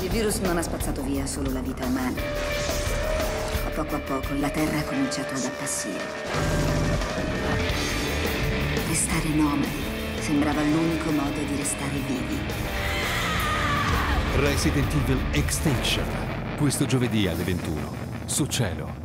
Il virus non ha spazzato via solo la vita umana. A poco a poco la Terra ha cominciato ad appassire. Restare nomadi sembrava l'unico modo di restare vivi. Resident Evil Extinction. Questo giovedì alle 21. Su Cielo.